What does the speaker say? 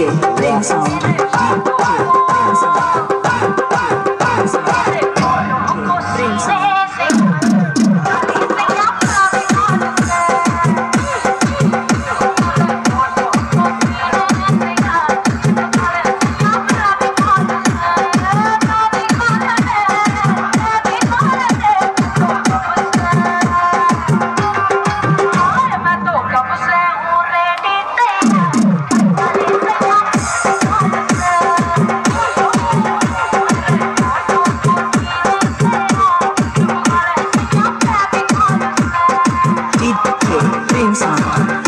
Energy theme song. Prince, DJ